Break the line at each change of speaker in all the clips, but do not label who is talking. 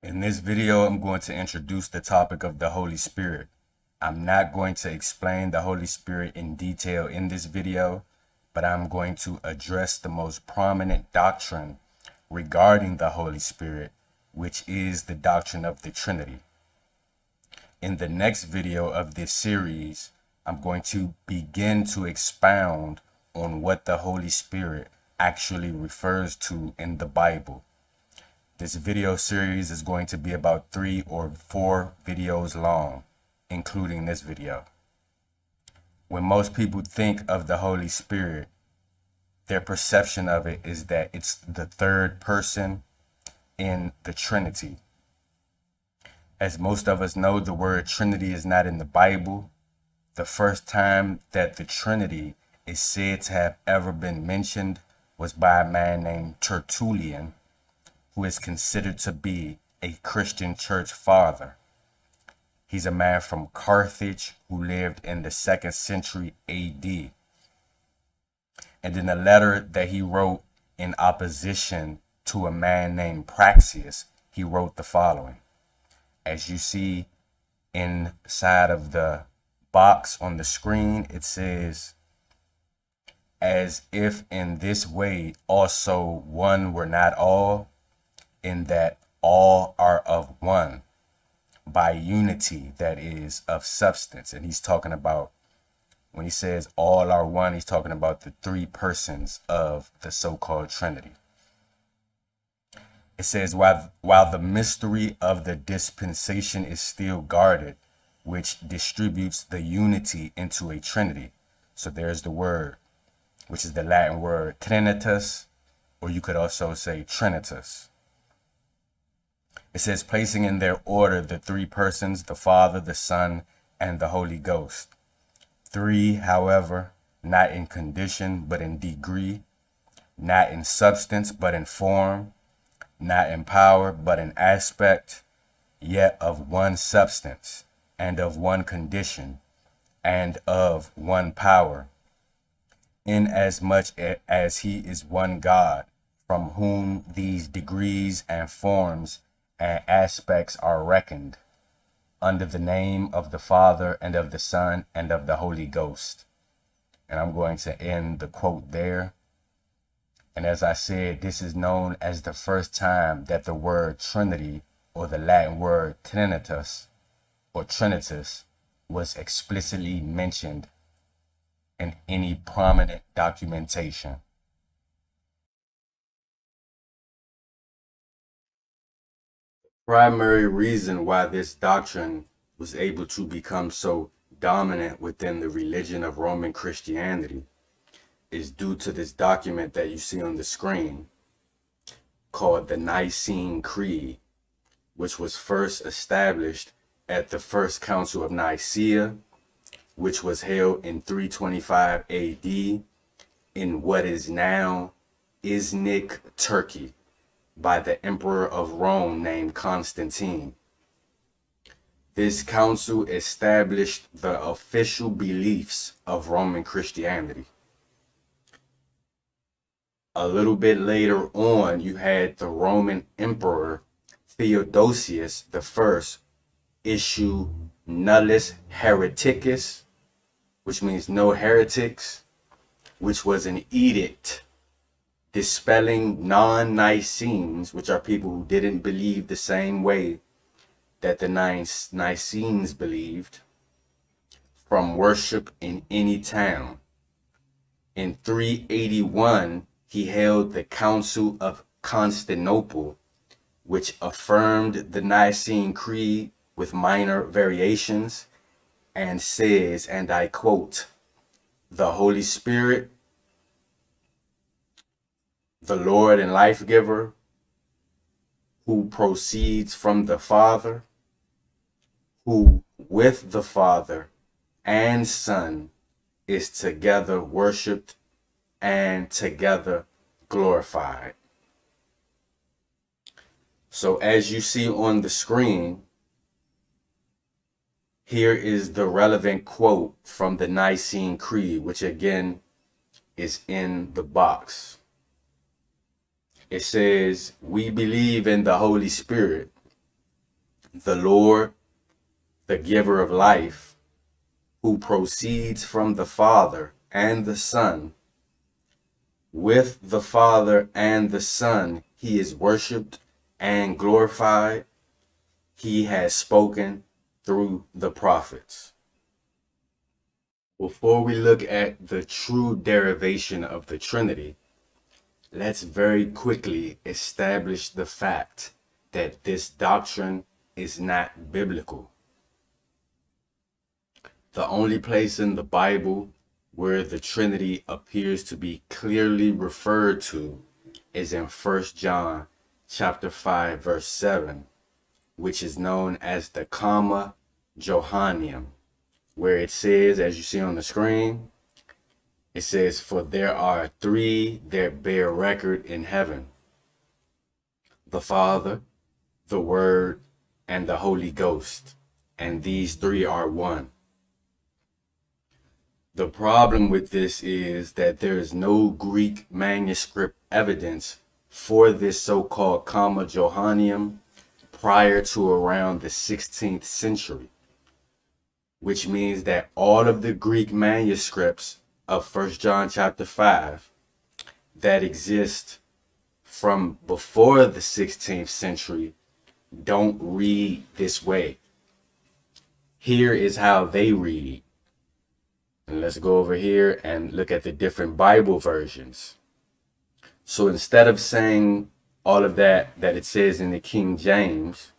In this video, I'm going to introduce the topic of the Holy Spirit. I'm not going to explain the Holy Spirit in detail in this video, but I'm going to address the most prominent doctrine regarding the Holy Spirit, which is the doctrine of the Trinity. In the next video of this series, I'm going to begin to expound on what the Holy Spirit actually refers to in the Bible. This video series is going to be about three or four videos long, including this video. When most people think of the Holy Spirit, their perception of it is that it's the third person in the Trinity. As most of us know, the word Trinity is not in the Bible. The first time that the Trinity is said to have ever been mentioned was by a man named Tertullian who is considered to be a Christian church father. He's a man from Carthage who lived in the second century AD. And in a letter that he wrote in opposition to a man named Praxeas, he wrote the following. As you see inside of the box on the screen, it says, as if in this way also one were not all, in that all are of one by unity that is of substance. And he's talking about, when he says all are one, he's talking about the three persons of the so called Trinity. It says, while, while the mystery of the dispensation is still guarded, which distributes the unity into a Trinity. So there's the word, which is the Latin word trinitas, or you could also say trinitas. It says, placing in their order the three persons, the Father, the Son, and the Holy Ghost. Three, however, not in condition, but in degree, not in substance, but in form, not in power, but in aspect, yet of one substance, and of one condition, and of one power, inasmuch as he is one God, from whom these degrees and forms and aspects are reckoned under the name of the Father and of the Son and of the Holy Ghost. And I'm going to end the quote there. And as I said, this is known as the first time that the word Trinity or the Latin word Trinitas or Trinitas was explicitly mentioned in any prominent documentation. Primary reason why this doctrine was able to become so dominant within the religion of Roman Christianity is due to this document that you see on the screen called the Nicene Creed, which was first established at the First Council of Nicaea, which was held in 325 AD in what is now Iznik, Turkey by the emperor of Rome named Constantine. This council established the official beliefs of Roman Christianity. A little bit later on, you had the Roman Emperor Theodosius I issue Nullis Hereticus, which means no heretics, which was an edict dispelling non-Nicenes, which are people who didn't believe the same way that the Nicenes believed, from worship in any town. In 381, he held the Council of Constantinople, which affirmed the Nicene Creed with minor variations and says, and I quote, the Holy Spirit the Lord and life giver who proceeds from the Father, who with the Father and Son is together worshiped and together glorified. So as you see on the screen, here is the relevant quote from the Nicene Creed, which again is in the box it says, We believe in the Holy Spirit, the Lord, the giver of life, who proceeds from the Father and the Son, with the Father and the Son, he is worshiped and glorified. He has spoken through the prophets. Before we look at the true derivation of the Trinity, let's very quickly establish the fact that this doctrine is not biblical. The only place in the Bible where the Trinity appears to be clearly referred to is in 1 John chapter 5 verse 7, which is known as the comma Johanneum, where it says, as you see on the screen, it says, For there are three that bear record in heaven the Father, the Word, and the Holy Ghost, and these three are one. The problem with this is that there is no Greek manuscript evidence for this so-called comma Johanneum prior to around the 16th century, which means that all of the Greek manuscripts of First John chapter 5 that exist from before the 16th century don't read this way. Here is how they read. And let's go over here and look at the different Bible versions. So instead of saying all of that that it says in the King James,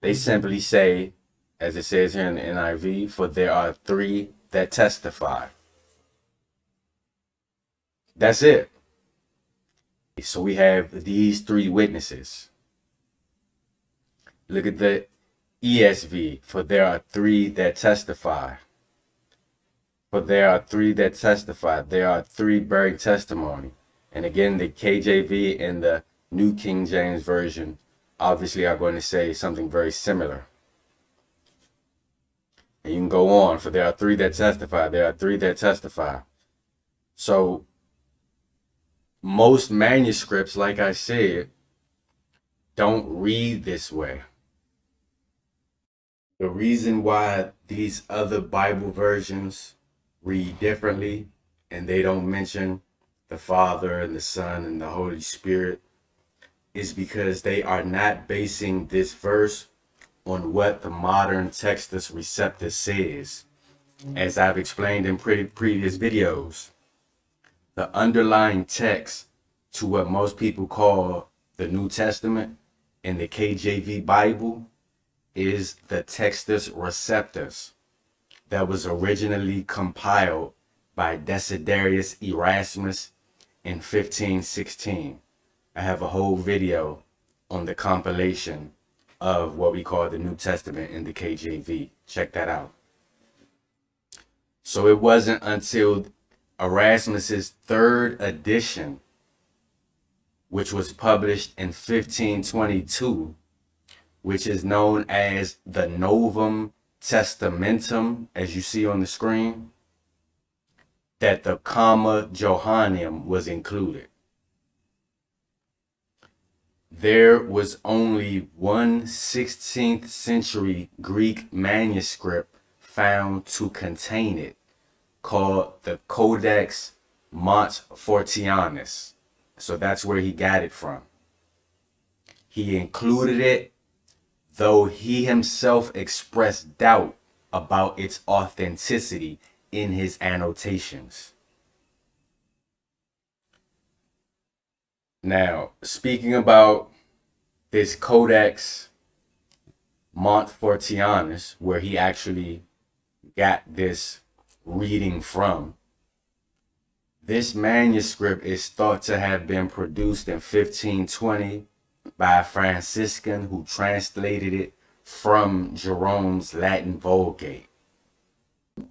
they simply say, as it says here in the NIV, for there are three that testify. That's it. So we have these three witnesses. Look at the ESV, for there are three that testify. For there are three that testify. There are three bearing testimony. And again, the KJV and the New King James Version obviously are going to say something very similar. And you can go on, for there are three that testify. There are three that testify. So, most manuscripts, like I said, don't read this way. The reason why these other Bible versions read differently and they don't mention the Father and the Son and the Holy Spirit is because they are not basing this verse on what the modern Textus Receptus says. As I've explained in pre previous videos, the underlying text to what most people call the New Testament in the KJV Bible is the Textus Receptus that was originally compiled by Desiderius Erasmus in 1516. I have a whole video on the compilation of what we call the New Testament in the KJV. Check that out. So it wasn't until Erasmus's third edition, which was published in 1522, which is known as the Novum Testamentum, as you see on the screen, that the comma Johanneum was included. There was only one 16th century Greek manuscript found to contain it, called the Codex Montfortianus. So that's where he got it from. He included it though he himself expressed doubt about its authenticity in his annotations. Now, speaking about this Codex Montfortianus, where he actually got this reading from, this manuscript is thought to have been produced in 1520 by a Franciscan who translated it from Jerome's Latin Vulgate.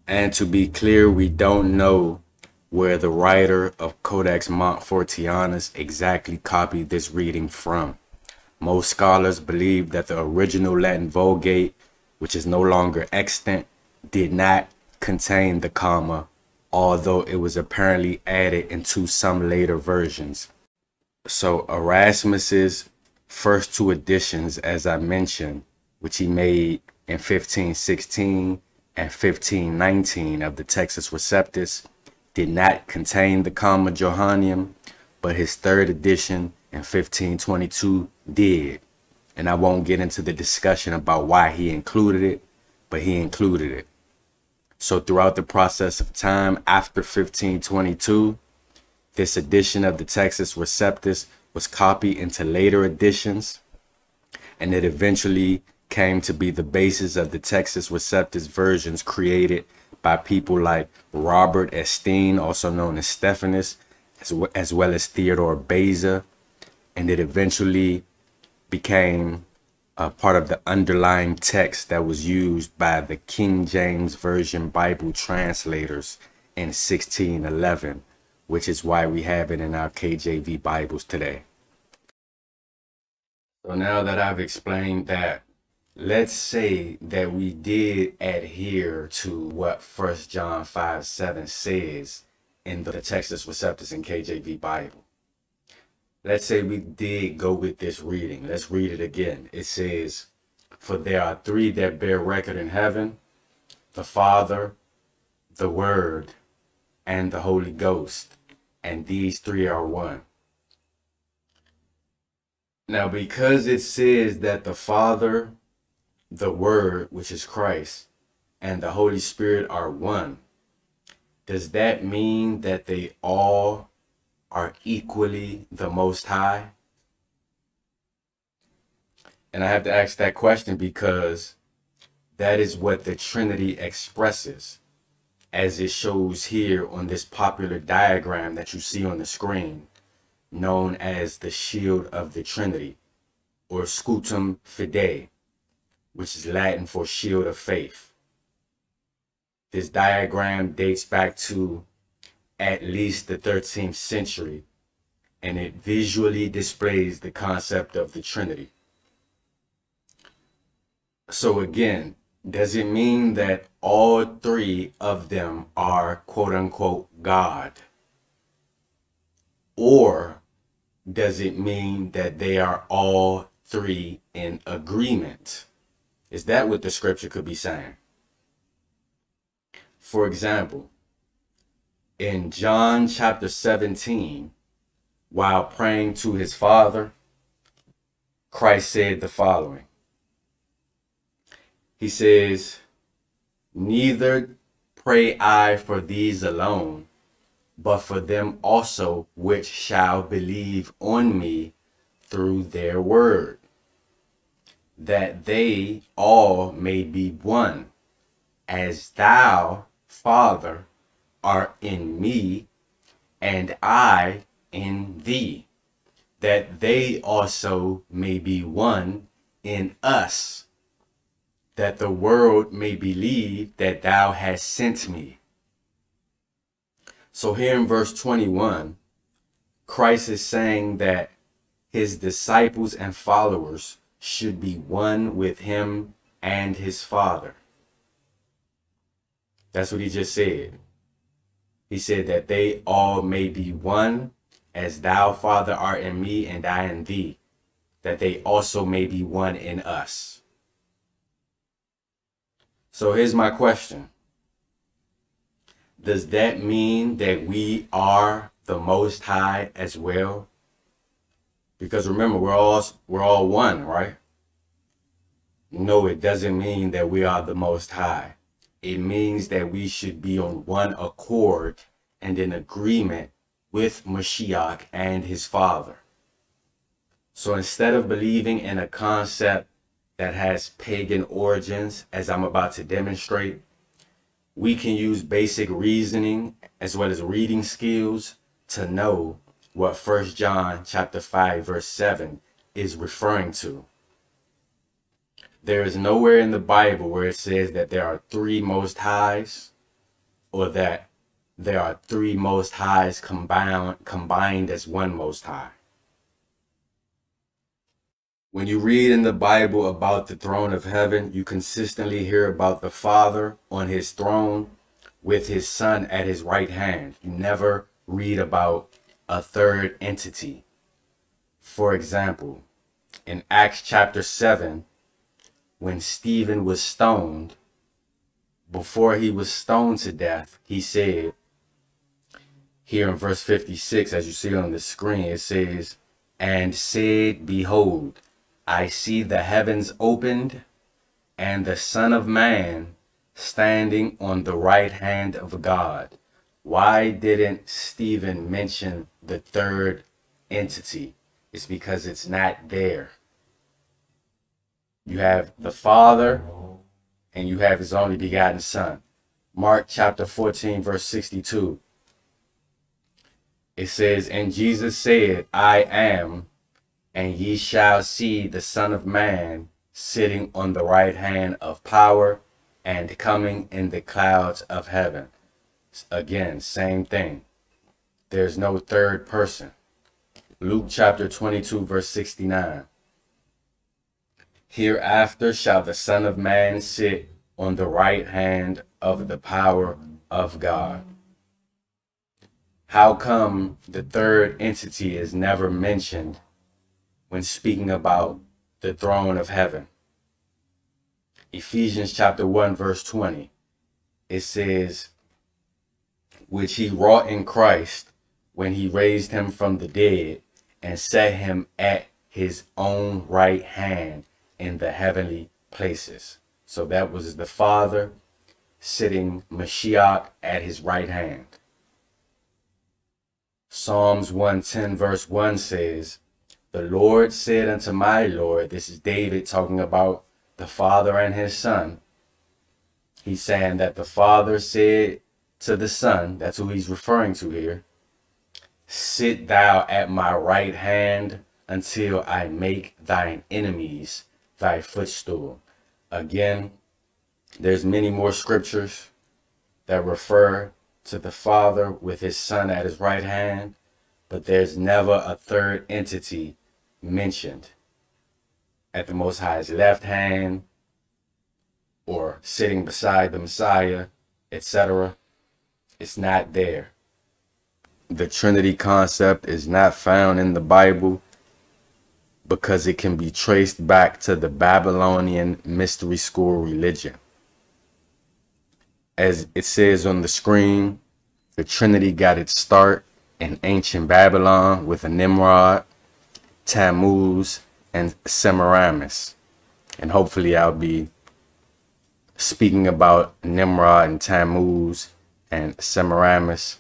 And to be clear, we don't know where the writer of Codex Montfortianus exactly copied this reading from. Most scholars believe that the original Latin Vulgate, which is no longer extant, did not contain the comma, although it was apparently added into some later versions. So Erasmus's first two editions, as I mentioned, which he made in 1516 and 1519 of the Textus Receptus, did not contain the Comma Johanneum, but his third edition in 1522 did. And I won't get into the discussion about why he included it, but he included it. So throughout the process of time after 1522, this edition of the Textus Receptus was copied into later editions, and it eventually came to be the basis of the Textus Receptus versions created by people like Robert Estienne, also known as Stephanus, as, as well as Theodore Beza, and it eventually became a part of the underlying text that was used by the King James Version Bible translators in 1611, which is why we have it in our KJV Bibles today. So now that I've explained that, let's say that we did adhere to what First John 5 7 says in the Textus Receptus and KJV Bible. Let's say we did go with this reading. Let's read it again. It says, For there are three that bear record in heaven the Father, the Word, and the Holy Ghost. And these three are one. Now, because it says that the Father, the Word, which is Christ, and the Holy Spirit are one, does that mean that they all are equally the Most High? And I have to ask that question because that is what the Trinity expresses, as it shows here on this popular diagram that you see on the screen, known as the Shield of the Trinity, or Scutum Fidei, which is Latin for Shield of Faith. This diagram dates back to at least the 13th century, and it visually displays the concept of the Trinity. So again, does it mean that all three of them are quote unquote God? Or does it mean that they are all three in agreement? Is that what the scripture could be saying? For example, in John chapter 17, while praying to his Father, Christ said the following. He says, Neither pray I for these alone, but for them also which shall believe on me through their word, that they all may be one, as thou, Father, are in me, and I in thee, that they also may be one in us, that the world may believe that thou hast sent me. So here in verse 21, Christ is saying that his disciples and followers should be one with him and his Father. That's what he just said. He said that they all may be one, as thou, Father, art in me and I in thee, that they also may be one in us. So here's my question. Does that mean that we are the most high as well? Because remember, we're all we're all one, right? No, it doesn't mean that we are the most high it means that we should be on one accord and in agreement with Mashiach and his father. So instead of believing in a concept that has pagan origins, as I'm about to demonstrate, we can use basic reasoning as well as reading skills to know what First John chapter 5 verse 7 is referring to. There is nowhere in the Bible where it says that there are three most highs or that there are three most highs combined, combined as one most high. When you read in the Bible about the throne of heaven, you consistently hear about the Father on his throne with his Son at his right hand. You never read about a third entity. For example, in Acts chapter 7, when Stephen was stoned, before he was stoned to death, he said, here in verse 56, as you see on the screen, it says, And said, Behold, I see the heavens opened, and the Son of Man standing on the right hand of God. Why didn't Stephen mention the third entity? It's because it's not there. You have the Father and you have his only begotten Son. Mark chapter 14, verse 62. It says, And Jesus said, I am, and ye shall see the Son of Man sitting on the right hand of power and coming in the clouds of heaven. Again, same thing. There's no third person. Luke chapter 22, verse 69. Hereafter shall the Son of Man sit on the right hand of the power of God. How come the third entity is never mentioned when speaking about the throne of heaven? Ephesians chapter 1 verse 20. It says, which he wrought in Christ when he raised him from the dead and set him at his own right hand in the heavenly places. So that was the Father sitting Mashiach at his right hand. Psalms 110 verse 1 says, The Lord said unto my Lord, this is David talking about the Father and his Son. He's saying that the Father said to the Son, that's who he's referring to here, Sit thou at my right hand until I make thine enemies thy footstool. Again, there's many more scriptures that refer to the Father with his Son at his right hand, but there's never a third entity mentioned at the Most High's left hand or sitting beside the Messiah, etc. It's not there. The Trinity concept is not found in the Bible because it can be traced back to the Babylonian mystery school religion. As it says on the screen, the Trinity got its start in ancient Babylon with a Nimrod, Tammuz, and Semiramis. And hopefully I'll be speaking about Nimrod and Tammuz and Semiramis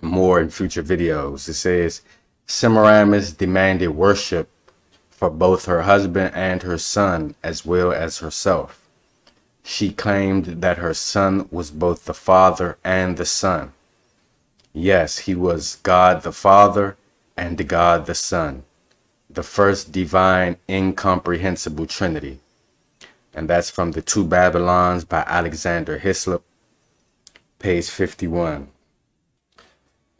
more in future videos. It says, Semiramis demanded worship for both her husband and her son as well as herself. She claimed that her son was both the father and the son. Yes, he was God the Father and God the Son the first divine incomprehensible trinity. And that's from The Two Babylons by Alexander Hislop, page 51.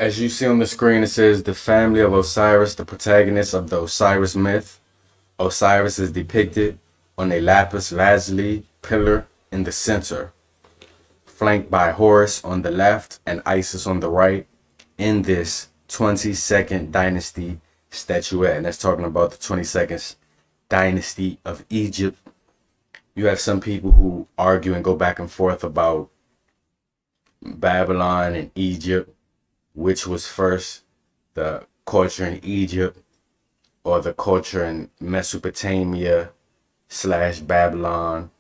As you see on the screen, it says the family of Osiris, the protagonist of the Osiris myth. Osiris is depicted on a lapis lazuli pillar in the center, flanked by Horus on the left and Isis on the right in this 22nd dynasty statuette, and that's talking about the 22nd dynasty of Egypt. You have some people who argue and go back and forth about Babylon and Egypt, which was first, the culture in Egypt or the culture in Mesopotamia slash Babylon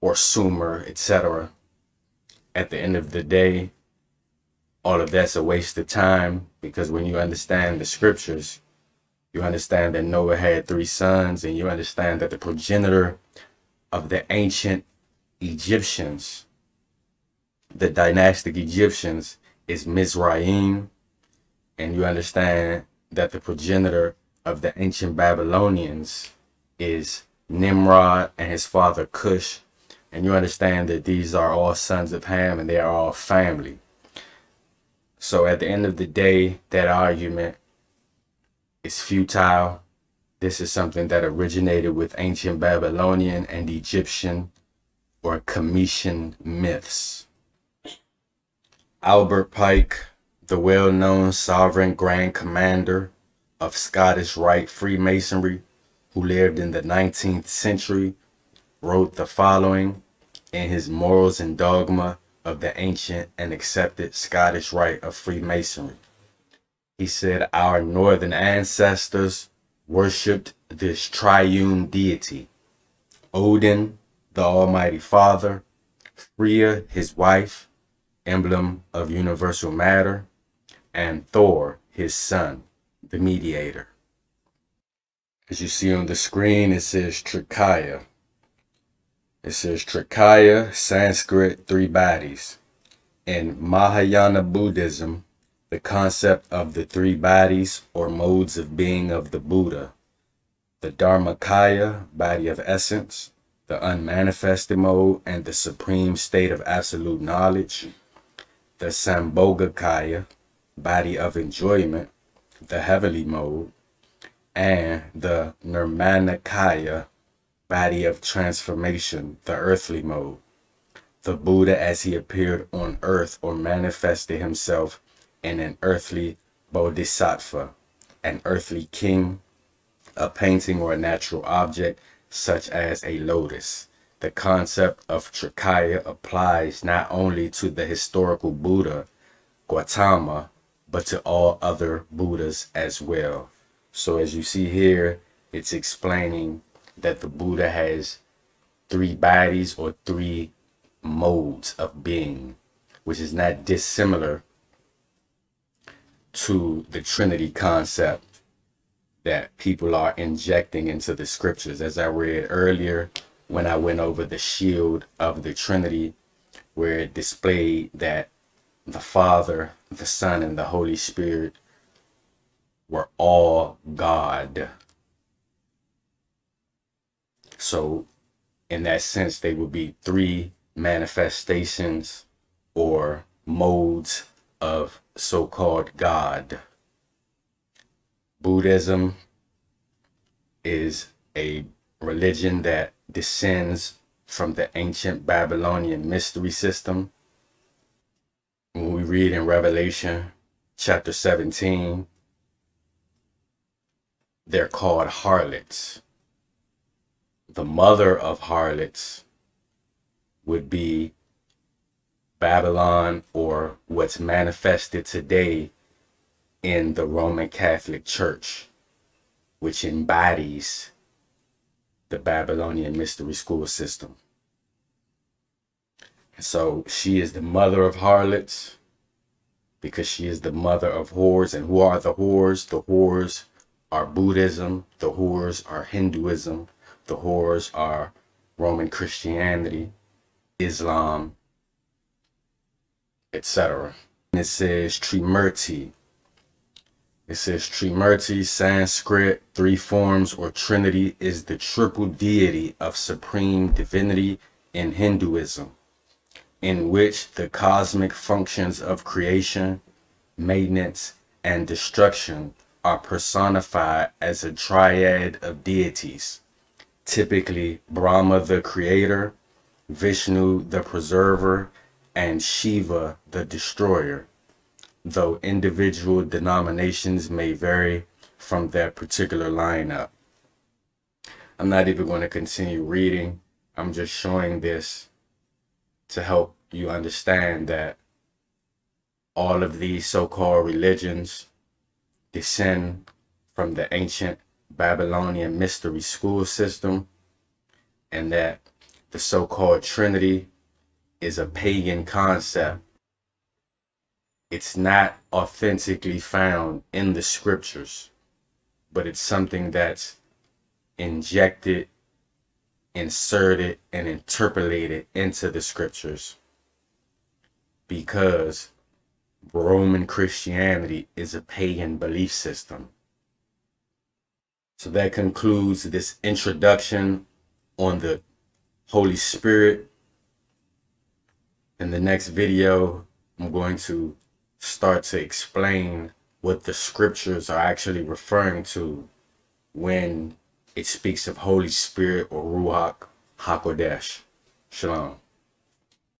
or Sumer, etc. At the end of the day, all of that's a waste of time because when you understand the scriptures, you understand that Noah had three sons and you understand that the progenitor of the ancient Egyptians, the dynastic Egyptians, is Mizraim. And you understand that the progenitor of the ancient Babylonians is Nimrod and his father Cush. And you understand that these are all sons of Ham and they are all family. So at the end of the day, that argument is futile. This is something that originated with ancient Babylonian and Egyptian or Cometian myths. Albert Pike, the well-known sovereign grand commander of Scottish Rite Freemasonry, who lived in the 19th century, wrote the following in his Morals and Dogma of the Ancient and Accepted Scottish Rite of Freemasonry. He said, Our northern ancestors worshipped this triune deity Odin, the Almighty Father, Freya, his wife, emblem of universal matter, and Thor, his son, the mediator. As you see on the screen, it says Trikaya. It says Trikaya, Sanskrit, three bodies. In Mahayana Buddhism, the concept of the three bodies or modes of being of the Buddha, the Dharmakaya, body of essence, the unmanifested mode, and the supreme state of absolute knowledge, the Sambhogakaya, body of enjoyment, the heavenly mode, and the Nirmanakaya, body of transformation, the earthly mode. The Buddha as he appeared on earth or manifested himself in an earthly bodhisattva, an earthly king, a painting or a natural object such as a lotus. The concept of Trikaya applies not only to the historical Buddha, Gautama, but to all other Buddhas as well. So as you see here, it's explaining that the Buddha has three bodies or three modes of being, which is not dissimilar to the Trinity concept that people are injecting into the scriptures. As I read earlier, when I went over the shield of the Trinity, where it displayed that the Father, the Son, and the Holy Spirit were all God. So, in that sense, they would be three manifestations or modes of so called God. Buddhism is a religion that descends from the ancient Babylonian mystery system. When we read in Revelation chapter 17, they're called harlots. The mother of harlots would be Babylon or what's manifested today in the Roman Catholic Church, which embodies the Babylonian mystery school system. And so she is the mother of harlots because she is the mother of whores. And who are the whores? The whores are Buddhism, the whores are Hinduism, the whores are Roman Christianity, Islam, etc. And It says Trimurti. It says Trimurti, Sanskrit, three forms or Trinity is the triple deity of supreme divinity in Hinduism, in which the cosmic functions of creation, maintenance, and destruction are personified as a triad of deities, typically Brahma the creator, Vishnu the preserver, and Shiva the destroyer, though individual denominations may vary from their particular lineup. I'm not even going to continue reading. I'm just showing this to help you understand that all of these so-called religions descend from the ancient Babylonian mystery school system and that the so-called Trinity is a pagan concept. It's not authentically found in the scriptures, but it's something that's injected, inserted, and interpolated into the scriptures because Roman Christianity is a pagan belief system. So that concludes this introduction on the Holy Spirit in the next video, I'm going to start to explain what the scriptures are actually referring to when it speaks of Holy Spirit or Ruach HaKodesh. Shalom.